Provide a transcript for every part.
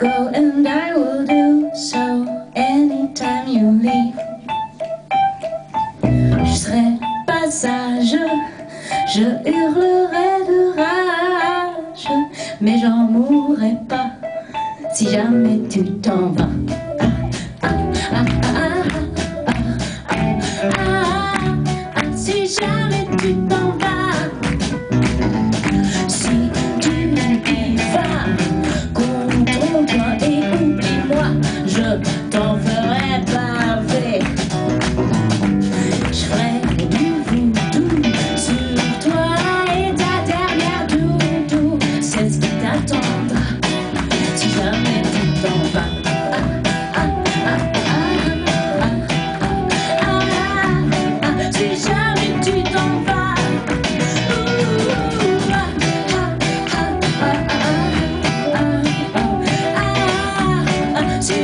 go and I will do so anytime you leave. Je serai pas sage, je hurlerai de rage, mais j'en mourrai pas si jamais tu t'en vas.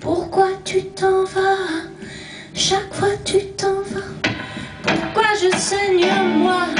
Pourquoi tu t'en vas? Chaque fois tu t'en vas. Pourquoi je saigne moi?